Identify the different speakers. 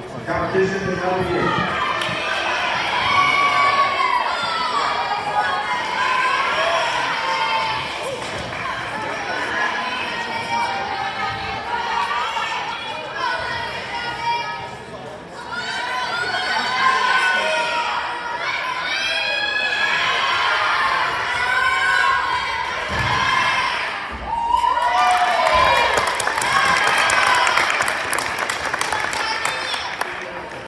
Speaker 1: Capitão General Miguel.